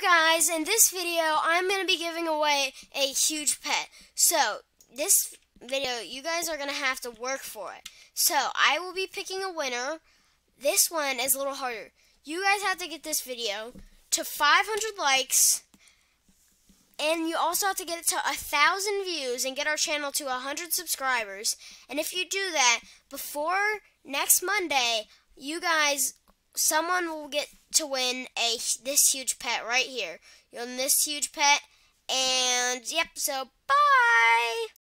guys? In this video I'm going to be giving away a huge pet. So this video you guys are going to have to work for it. So I will be picking a winner. This one is a little harder. You guys have to get this video to 500 likes and you also have to get it to a thousand views and get our channel to a hundred subscribers. And if you do that before next Monday, you guys, someone will get to win a this huge pet right here. You'll win this huge pet, and yep. So bye.